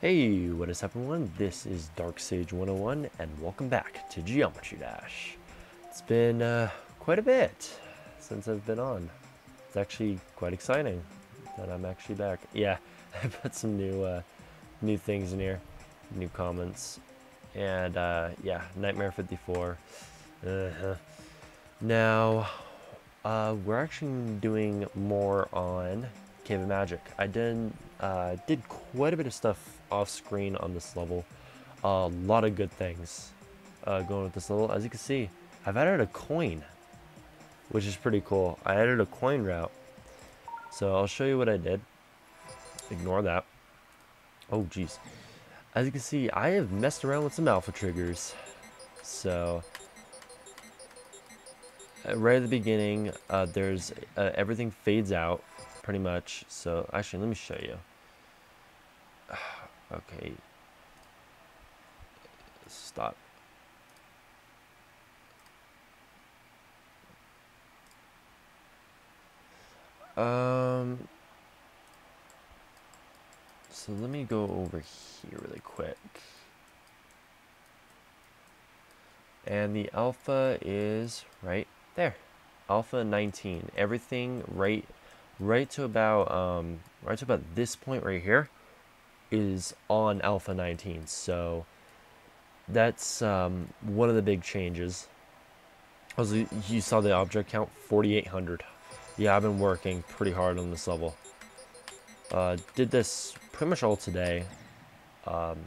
Hey, what is up everyone? This is Dark Sage 101 and welcome back to Geometry Dash. It's been uh, quite a bit since I've been on. It's actually quite exciting that I'm actually back. Yeah, I put some new uh, new things in here, new comments, and uh, yeah, Nightmare 54. Uh-huh. Now, uh, we're actually doing more on Cave of Magic. I did uh, did quite a bit of stuff off screen on this level. A lot of good things uh, going with this level. As you can see, I've added a coin, which is pretty cool. I added a coin route. So I'll show you what I did. Ignore that. Oh, jeez. As you can see, I have messed around with some alpha triggers. So, uh, right at the beginning, uh, there's uh, everything fades out pretty much. So, actually, let me show you. Okay. Stop. Um. So let me go over here really quick. And the alpha is right there. Alpha 19. Everything right right to about um right to about this point right here is on Alpha 19. So that's um, one of the big changes. Also, you saw the object count 4,800. Yeah, I've been working pretty hard on this level. Uh, did this pretty much all today. Um,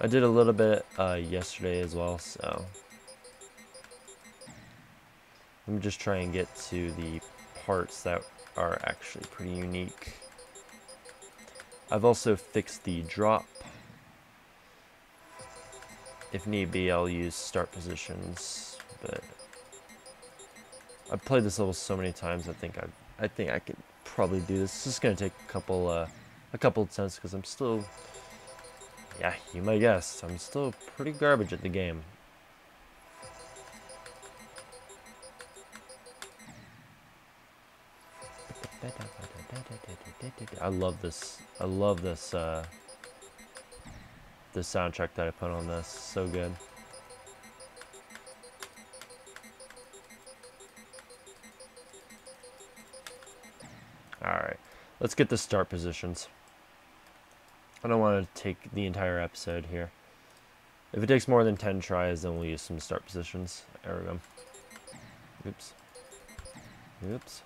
I did a little bit uh, yesterday as well, so let me just try and get to the parts that are actually pretty unique. I've also fixed the drop. If need be, I'll use start positions, but I've played this level so many times. I think I, I think I could probably do this. It's just gonna take a couple, uh, a couple attempts because I'm still, yeah, you might guess, I'm still pretty garbage at the game. I love this. I love this. Uh, the soundtrack that I put on this. So good. Alright, let's get the start positions. I don't want to take the entire episode here. If it takes more than 10 tries, then we'll use some start positions. There we go. Oops. Oops.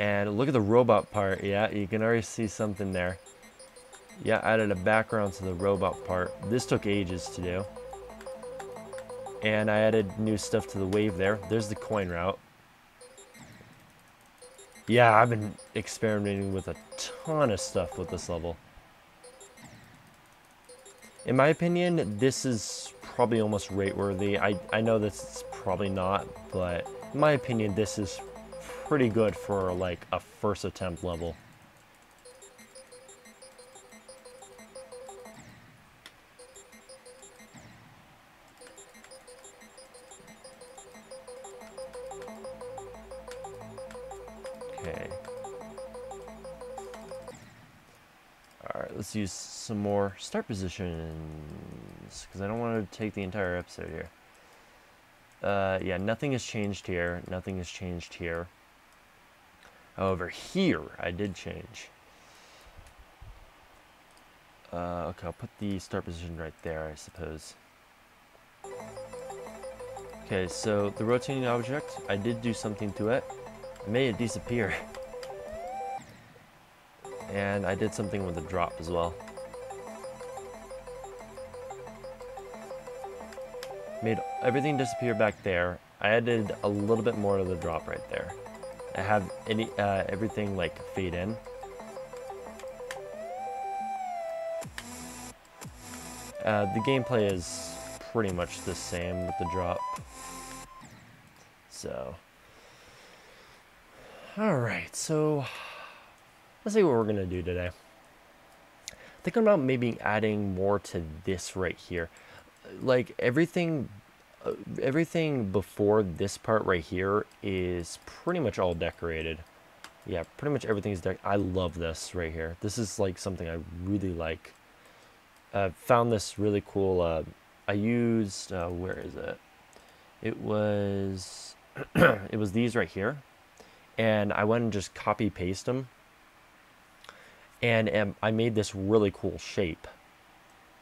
And look at the robot part. Yeah, you can already see something there. Yeah, I added a background to the robot part. This took ages to do. And I added new stuff to the wave there. There's the coin route. Yeah, I've been experimenting with a ton of stuff with this level. In my opinion, this is probably almost rate worthy. I, I know that's probably not, but in my opinion, this is pretty good for like a first attempt level. Okay. Alright, let's use some more start positions, because I don't want to take the entire episode here. Uh, yeah, nothing has changed here. Nothing has changed here. However, here I did change. Uh, okay, I'll put the start position right there, I suppose. Okay, so the rotating object, I did do something to it. I made it disappear. And I did something with the drop as well. Made everything disappear back there. I added a little bit more to the drop right there have any uh, everything like fade in. Uh, the gameplay is pretty much the same with the drop. So, alright, so let's see what we're to do today. Thinking about maybe adding more to this right here. Like everything everything before this part right here is pretty much all decorated. yeah, pretty much everything's dark. I love this right here. This is like something I really like. I found this really cool. Uh, I used uh, where is it? It was it was these right here, and I went and just copy paste them, and, and I made this really cool shape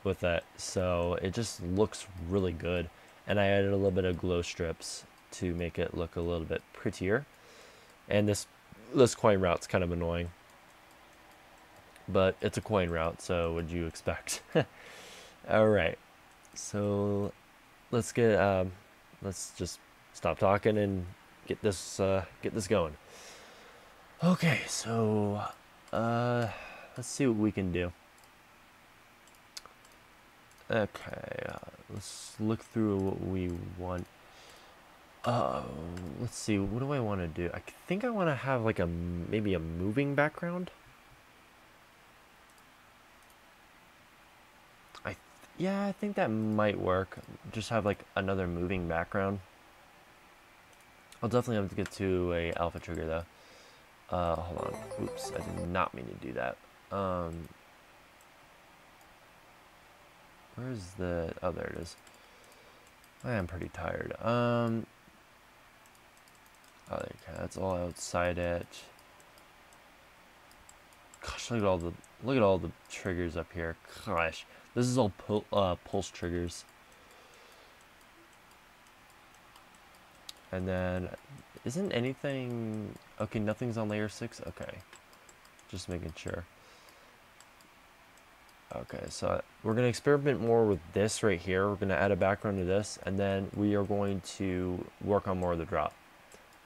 with it. So it just looks really good, and I added a little bit of glow strips to make it look a little bit prettier. And this this coin route's kind of annoying. But it's a coin route, so what'd you expect? Alright. So let's get um let's just stop talking and get this uh get this going. Okay, so uh let's see what we can do. Okay, uh, let's look through what we want. Uh, let's see. What do I want to do? I think I want to have like a maybe a moving background. I yeah, I think that might work. Just have like another moving background. I'll definitely have to get to a alpha trigger though. Uh, hold on. Oops, I did not mean to do that. Um, where's the? Oh, there it is. I am pretty tired. Um, Oh, okay, that's all outside it. Gosh, look at all the look at all the triggers up here. Gosh, this is all pul uh, pulse triggers. And then, isn't anything... Okay, nothing's on layer 6? Okay. Just making sure. Okay, so we're to experiment more with this right here. We're to add a background to this, and then we are going to work on more of the drop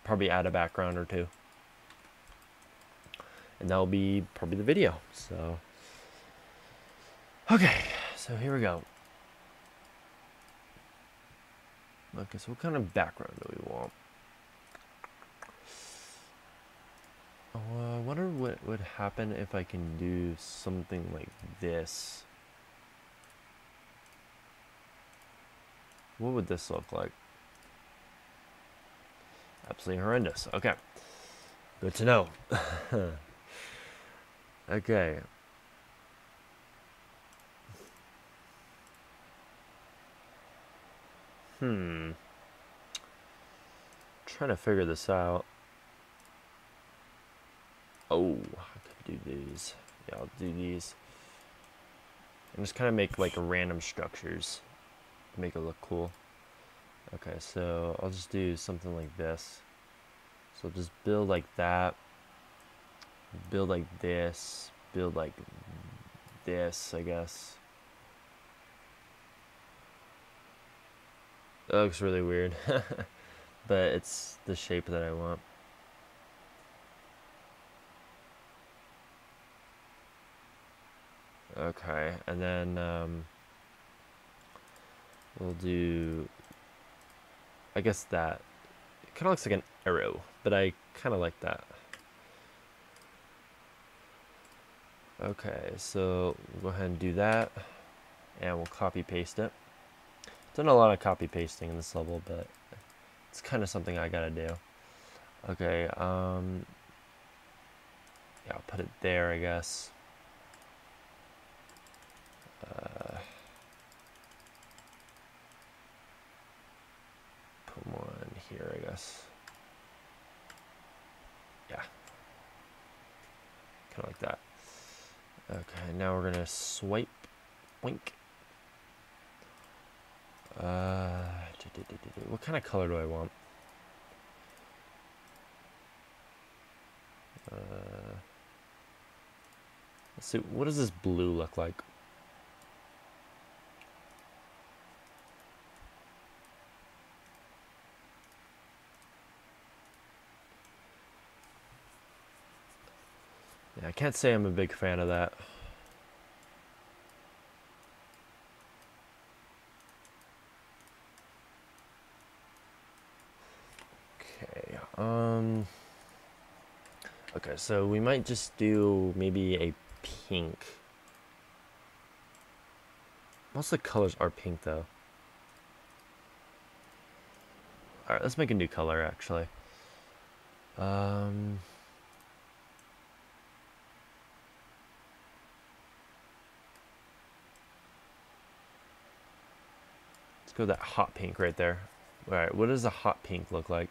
probably add a background or two. And that'll be probably the video. So, okay, so here we go. Okay, so what kind of background do we want? Oh, I wonder what would happen if I can do something like this. What would this look like? Absolutely horrendous. Okay. Good to know. okay. Hmm. Trying to figure this out. Oh, I could do these. Yeah, I'll do these. And just kind of make like random structures. Make it look cool. Okay, so I'll just do something like this. So just build like that, build like this, build like this, I guess. That looks really weird, but it's the shape that I want. Okay, and then um, we'll do I guess that It kind of looks like an arrow, but I kind of like that. Okay, so we'll go ahead and do that, and we'll copy paste it. Done a lot of copy pasting in this level, but it's kind of something I gotta do. Okay, um, yeah, I'll put it there, I guess. Uh, here, I guess. Yeah. Kind of like that. Okay, now we're gonna swipe, wink. Uh, what kind of color do I want? Uh, let's see, what does this blue look like? I can't say I'm a big fan of that. Okay, um... Okay, so we might just do maybe a pink. Most of the colors are pink, though. Alright, let's make a new color, actually. Um... Let's go that hot pink right there. All right, what does a hot pink look like?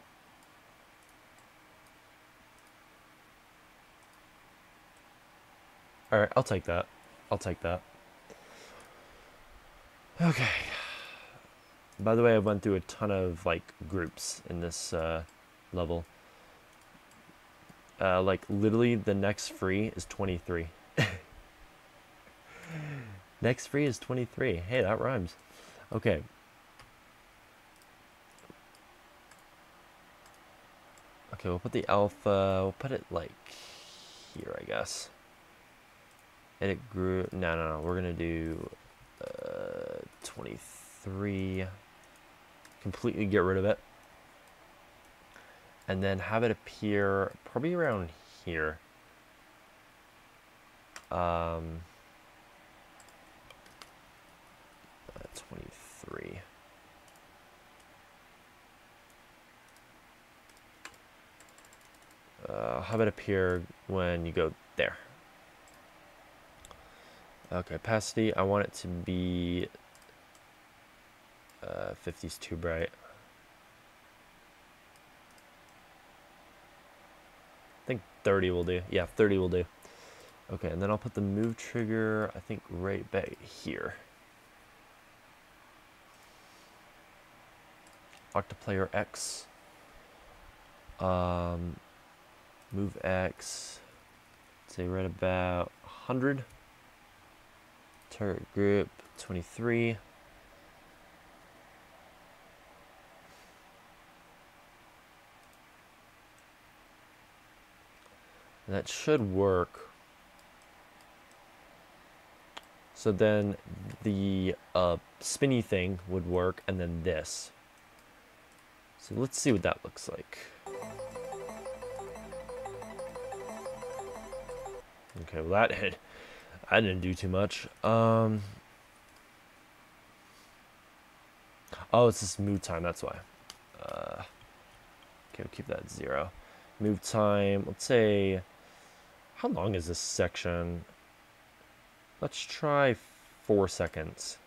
All right, I'll take that. I'll take that. Okay. By the way, I went through a ton of like groups in this uh, level. Uh, like literally, the next free is 23. next free is 23. Hey, that rhymes. Okay. Okay, we'll put the alpha. We'll put it like here, I guess. And it grew. No, no, no. We're gonna do uh, 23 completely get rid of it and then have it appear probably around here um, uh, 23 uh, have it appear when you go there okay opacity I want it to be uh, 50's too bright. I think 30 will do. Yeah, 30 will do. Okay, and then I'll put the move trigger, I think, right back here. Lock to Player X. Um, move X. Say right about 100. Target group 23. That should work. So then the uh, spinny thing would work, and then this. So let's see what that looks like. Okay, well that. I didn't do too much. Um. Oh, it's this move time. That's why. Uh, okay, we'll keep that zero. Move time. Let's say how long is this section? Let's try four seconds.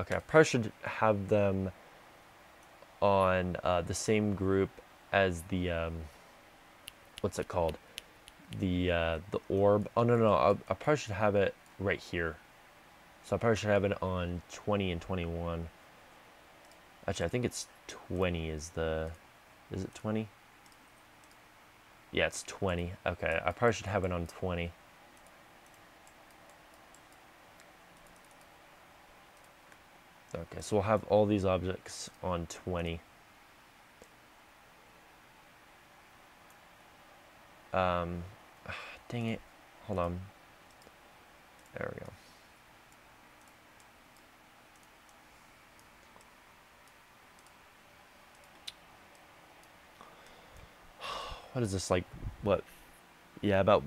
Okay, I probably should have them on uh, the same group as the um, what's it called? The uh, the orb. Oh no no, I, I probably should have it right here. So I probably should have it on 20 and 21. Actually, I think it's 20 is the... Is it 20? Yeah, it's 20. Okay, I probably should have it on 20. Okay, so we'll have all these objects on 20. Um, dang it. Hold on. There we go. what is this like what yeah about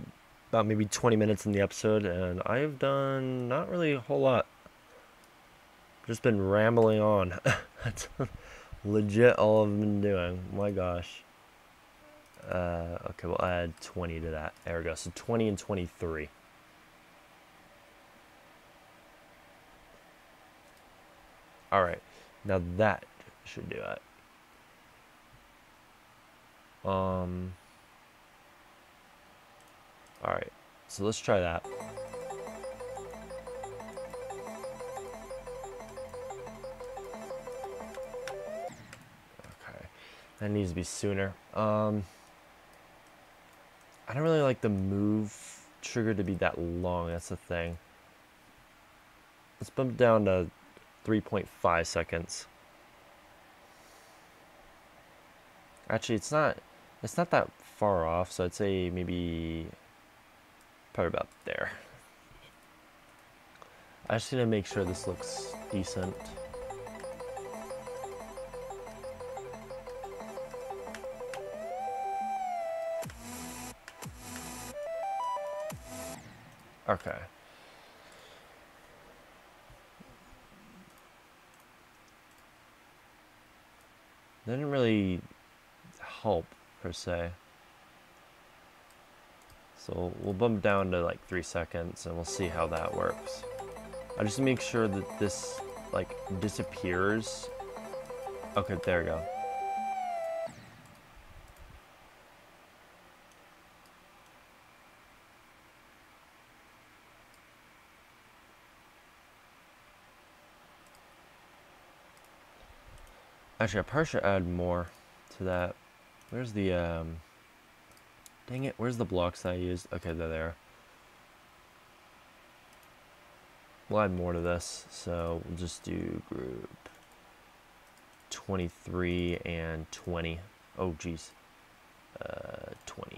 about maybe 20 minutes in the episode and i've done not really a whole lot just been rambling on. That's legit all i've been doing. My gosh. Uh, okay we'll add 20 to that. There we go. So 20 and 23 all right. Now that should do it. Um. Alright, so let's try that. That needs to be sooner. Um, I don't really like the move trigger to be that long, that's the thing. Let's bump down to 3.5 seconds. Actually, it's not it's not that far off, so I'd say maybe probably about there. I just need to make sure this looks decent. Okay. Didn't really help, per se. So we'll bump down to like three seconds and we'll see how that works. I just make sure that this like disappears. Okay, there we go. Actually, I probably should add more to that. Where's the, um... Dang it, where's the blocks I used? Okay, they're there. We'll add more to this, so we'll just do group 23 and 20. Oh, geez. Uh, 20.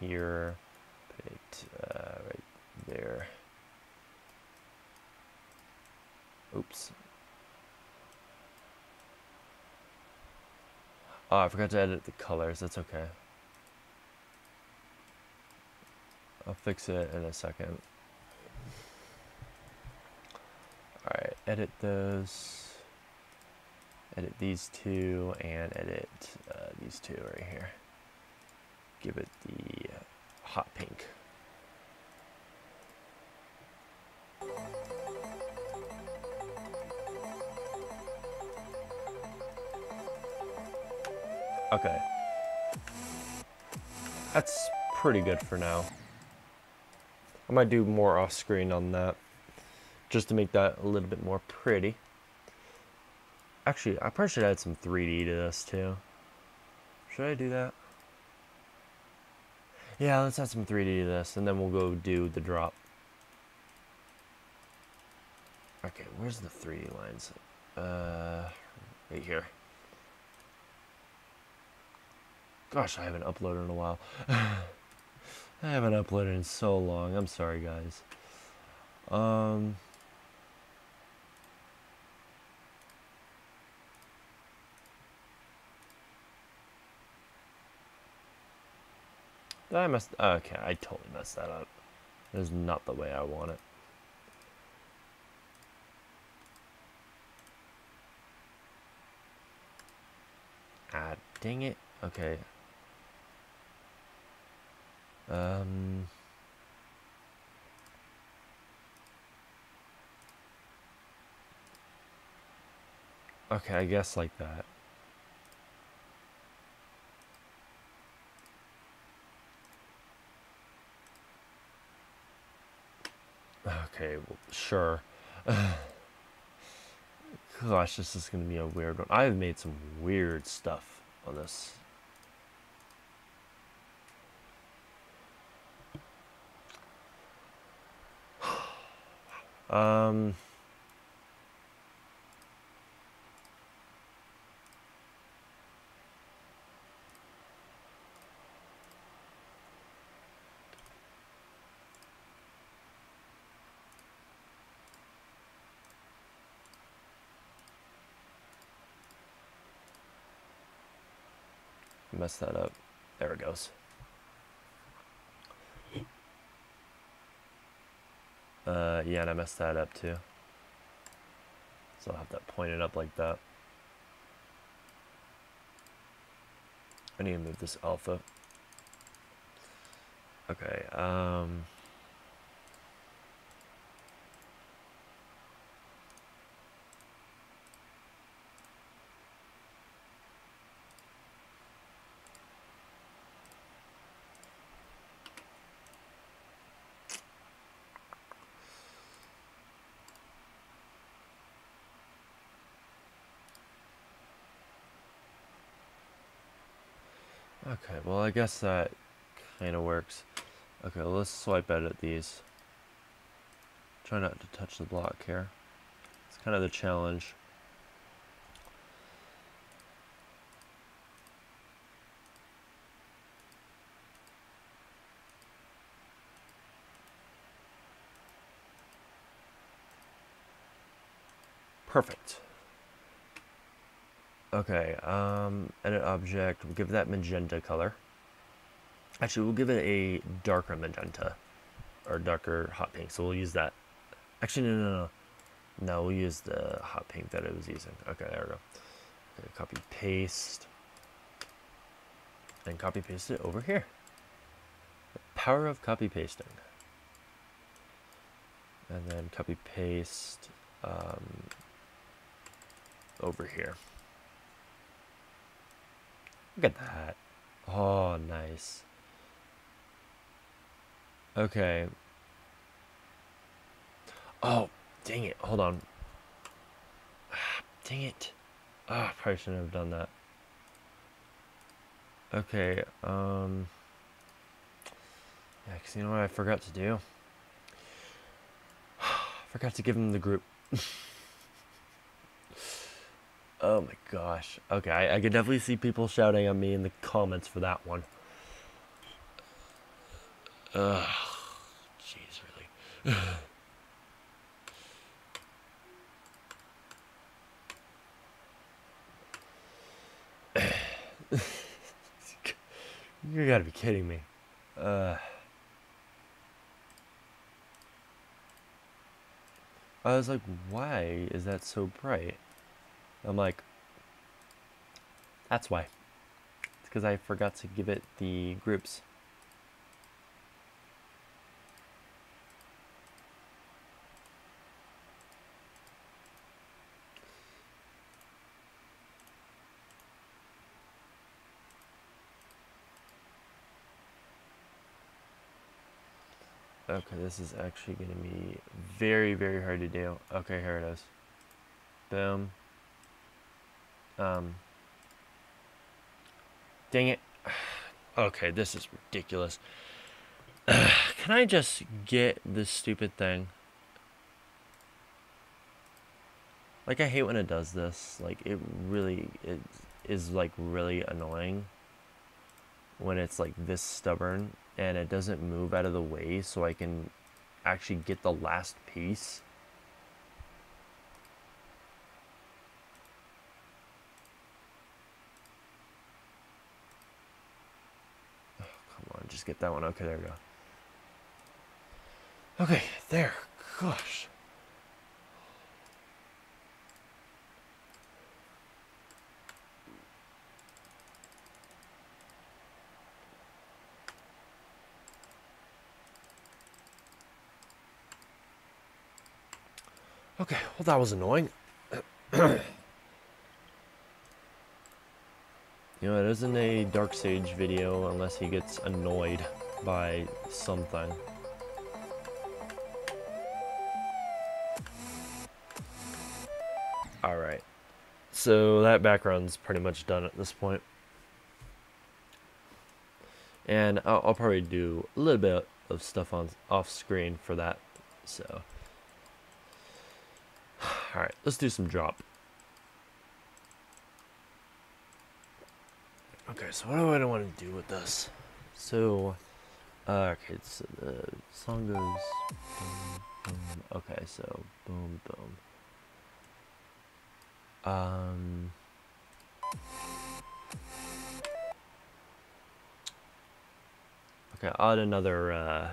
Here, put it uh, right there. Oops. Oh, I forgot to edit the colors. That's okay. I'll fix it in a second. Alright, edit those. Edit these two and edit uh, these two right here. Give it the hot pink. Okay. That's pretty good for now. I might do more off screen on that. Just to make that a little bit more pretty. Actually, I probably should add some 3D to this too. Should I do that? Yeah, let's add some 3D to this and then we'll go do the drop. Okay, where's the 3D lines? Uh, right here. Gosh, I haven't uploaded in a while. I haven't uploaded in so long. I'm sorry, guys. Um... I messed... Okay, I totally messed that up. That is not the way I want it. Ah, dang it. Okay, um, okay, I guess like that. Okay, well, sure. Gosh, this is going to be a weird one. I've made some weird stuff on this. Um, mess that up. There it goes. Uh, yeah, and I messed that up too. So I'll have that pointed up like that. I need to move this alpha. Okay, um... Okay, well I guess that kind of works. Okay, let's swipe edit these. Try not to touch the block here. It's kind of the challenge. Perfect. Okay, um, edit object, we'll give that magenta color. Actually, we'll give it a darker magenta, or darker hot pink, so we'll use that. Actually, no, no, no. No, we'll use the hot pink that I was using. Okay, there we go. Okay, copy paste. And copy paste it over here. The power of copy pasting. And then copy paste um, over here. Look at that. Oh, nice. Okay. Oh, dang it. Hold on. Dang it. Ah, oh, probably shouldn't have done that. Okay, um... Yeah, because you know what I forgot to do? I forgot to give him the group. oh my gosh. Okay, I, I can definitely see people shouting at me in the comments for that one. Ugh. Jeez, really. you gotta be kidding me. Uh, I was like, why is that so bright? I'm like, that's why. It's because I forgot to give it the groups. Okay, this is actually going to be very, very hard to do. Okay, here it is. Boom. Um. Dang it. Okay, this is ridiculous. Can I just get this stupid thing? Like, I hate when it does this. Like, it really it is, like, really annoying when it's, like, this stubborn and it doesn't move out of the way so I can actually get the last piece. Oh, just get that one. Okay, there we go. Okay, there. Gosh. Okay, well that was annoying. you know, it isn't a Dark Sage video unless he gets annoyed by something. Alright. So that background's pretty much done at this point. And I'll, I'll probably do a little bit of stuff on off screen for that. So Alright, let's do some drop. Okay, so what do I want to do with this? So, uh, okay, so the song goes boom, boom. Okay, so boom, boom. Um. Okay, I'll add another, uh,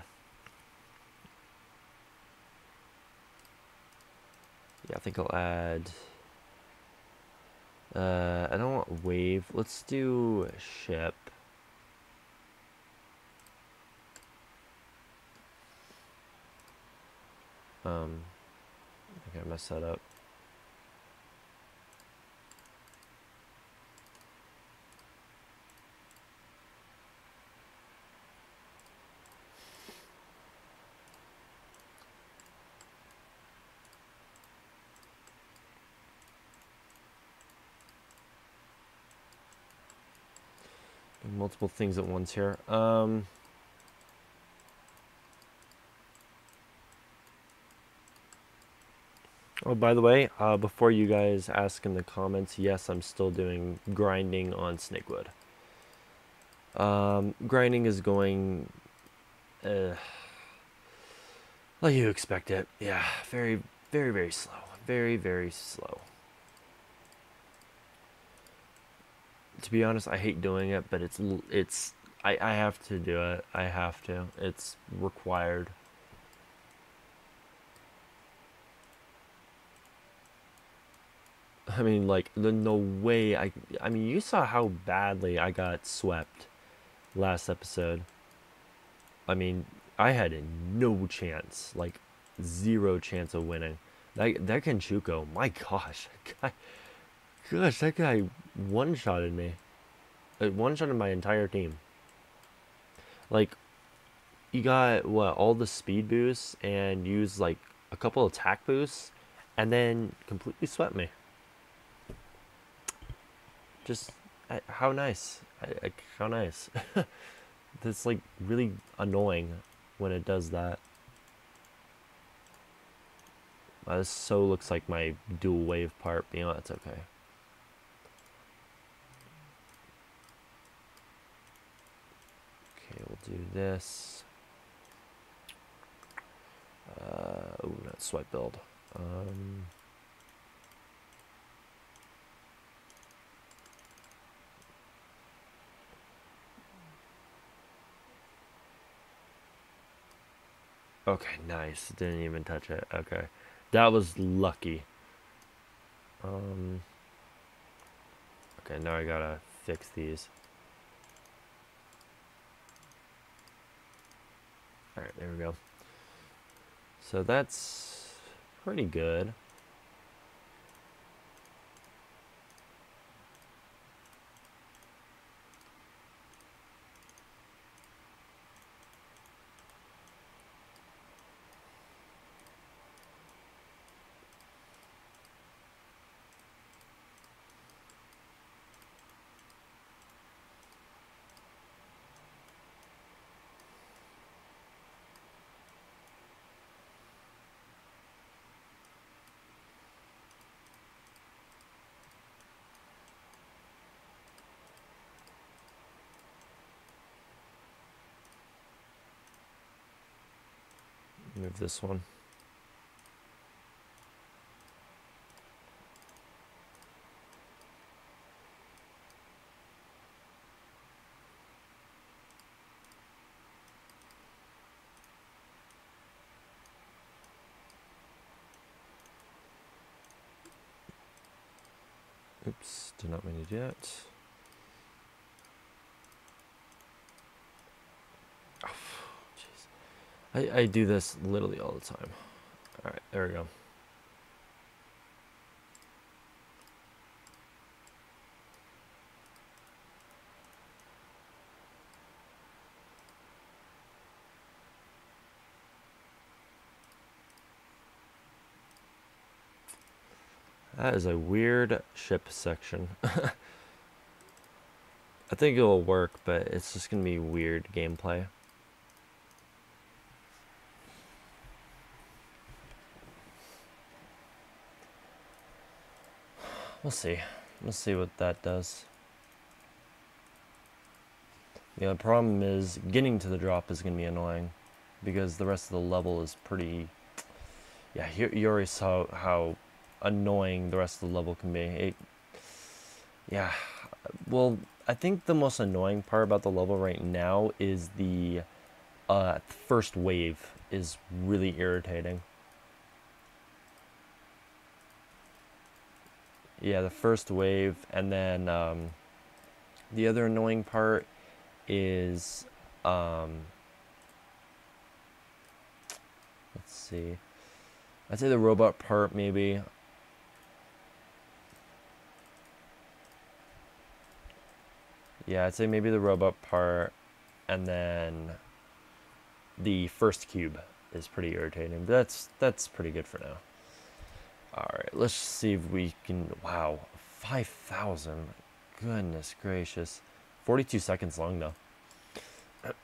Yeah, I think I'll add... Uh, I don't want wave. Let's do ship. Um, I think I messed that up. Multiple things at once here. Um, oh, by the way, uh, before you guys ask in the comments, yes, I'm still doing grinding on Snakewood. Um, grinding is going, uh, like you expect it. Yeah, very, very, very slow. Very, very slow. To be honest, I hate doing it, but it's it's I I have to do it. I have to. It's required. I mean, like, the no way I. I mean, you saw how badly I got swept last episode. I mean, I had no chance, like, zero chance of winning. That that Kenchuko, my gosh, guy, gosh, that guy one shotted me. Uh, one shotted my entire team. Like, you got what all the speed boosts and used like a couple attack boosts, and then completely swept me. Just how nice, how nice. That's like really annoying when it does that. Uh, this so looks like my dual wave part, but you know, that's okay. Okay, we'll do this. Uh, ooh, not sweat build. Um, okay, nice. Didn't even touch it. Okay. That was lucky. Um, okay, now I gotta fix these. Alright, there we go. So that's pretty good. Move this one. Oops, did not mean to do that. I, I do this literally all the time. Alright, there we go. That is a weird ship section. I think it will work, but it's just going to be weird gameplay. We'll see. We'll see what that does. The problem is getting to the drop is going to be annoying because the rest of the level is pretty... Yeah, you, you already saw how annoying the rest of the level can be. It, yeah, well, I think the most annoying part about the level right now is the uh, first wave is really irritating. Yeah, the first wave, and then um, the other annoying part is, um, let's see, I'd say the robot part maybe. Yeah, I'd say maybe the robot part, and then the first cube is pretty irritating. But that's that's pretty good for now. Alright, let's see if we can... Wow, 5,000. Goodness gracious. 42 seconds long, though.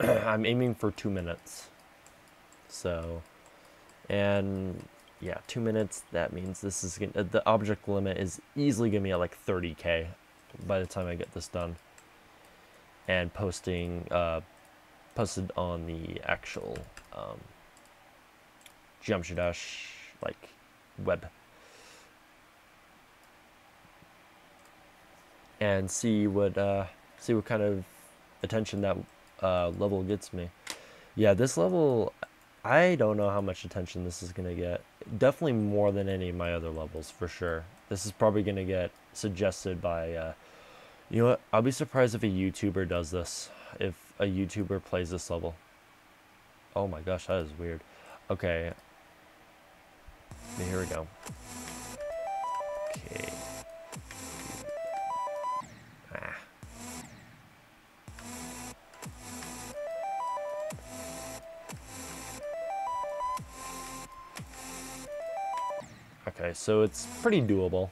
I'm aiming for two minutes. So, and yeah, two minutes, that means this is gonna, the object limit is easily going to be at like 30k by the time I get this done. And posting, uh, posted on the actual, um, Geometry Dash, like, web and see what uh, see what kind of attention that uh, level gets me. Yeah, this level, I don't know how much attention this is to get. Definitely more than any of my other levels, for sure. This is probably to get suggested by, uh, you know what? I'll be surprised if a YouTuber does this. If a YouTuber plays this level. Oh my gosh, that is weird. Okay. Here we go. Okay. Okay, so it's pretty doable.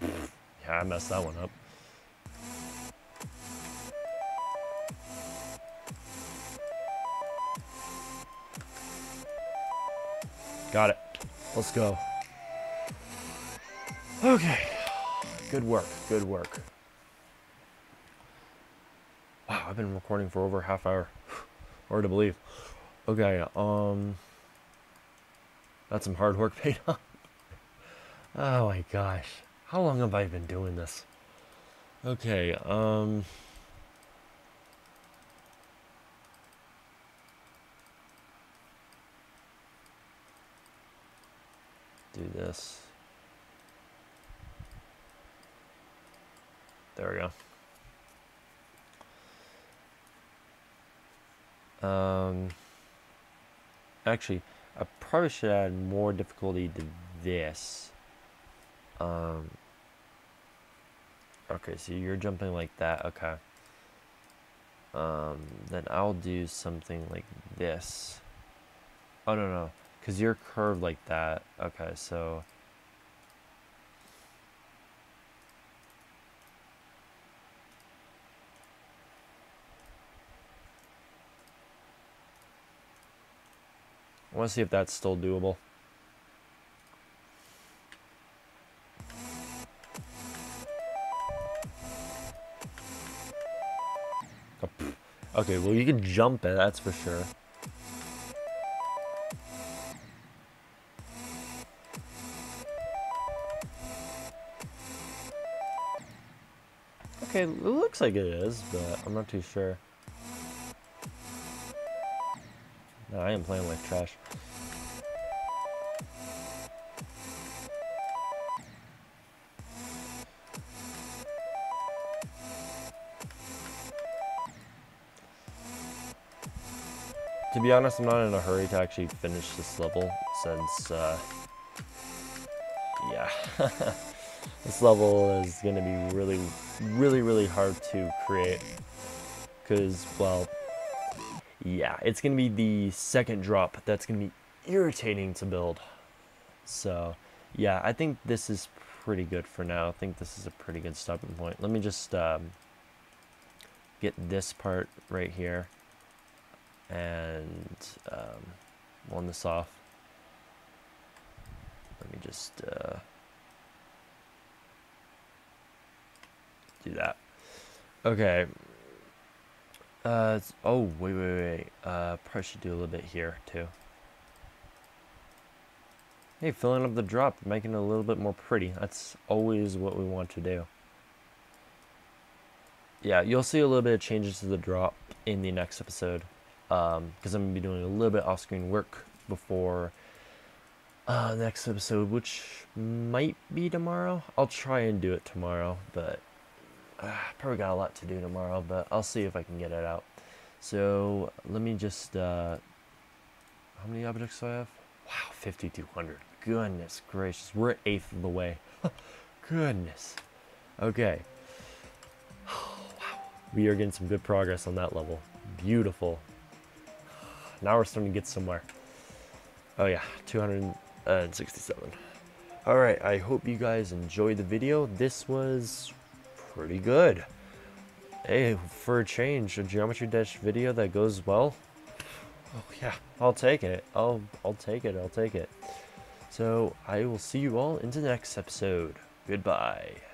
Yeah, I messed that one up. Got it. Let's go. Okay. Good work. Good work. Wow, I've been recording for over a half hour. Hard to believe. Okay, um... That's some hard work paid off. oh my gosh. How long have I been doing this? Okay, um... do this. There we go. Um, actually, I probably should add more difficulty to this. Um, okay, so you're jumping like that. Okay. Um, then I'll do something like this. Oh, no, no. Because you're curved like that. Okay, so... want to see if that's still doable. Okay, well you can jump it, that's for sure. Okay, it looks like it is, but I'm not too sure. No, I am playing like trash. To be honest, I'm not in a hurry to actually finish this level since, uh, yeah. This level is going to be really, really, really hard to create. Because, well, yeah, it's going to be the second drop that's going to be irritating to build. So, yeah, I think this is pretty good for now. I think this is a pretty good stopping point. Let me just um, get this part right here and um, one this off. Let me just... Uh, do that. Okay. Uh, oh, wait, wait, wait. Uh, probably should do a little bit here, too. Hey, filling up the drop, making it a little bit more pretty. That's always what we want to do. Yeah, you'll see a little bit of changes to the drop in the next episode. Because um, I'm going to be doing a little bit off-screen work before uh, next episode, which might be tomorrow. I'll try and do it tomorrow, but uh, probably got a lot to do tomorrow, but I'll see if I can get it out. So let me just, uh, how many objects do I have? Wow, 5,200. Goodness gracious. We're eighth of the way. Goodness. Okay. wow. We are getting some good progress on that level. Beautiful. Now we're starting to get somewhere. Oh yeah, 267. Alright, I hope you guys enjoyed the video. This was pretty good. Hey, for a change, a Geometry Dash video that goes well, oh yeah, I'll take it. I'll, I'll take it, I'll take it. So, I will see you all in the next episode. Goodbye.